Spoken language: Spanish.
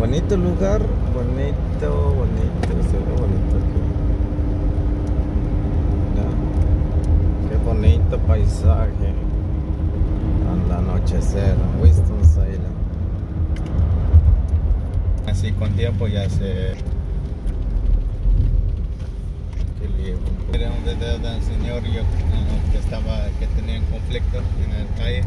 bonito lugar, bonito, bonito, se ve bonito aquí. Mira, qué bonito paisaje. Al anochecer, Winston-Salem. Así con tiempo ya se... Qué lío. Era un video del señor yo, que estaba, que tenía un conflicto en el calle.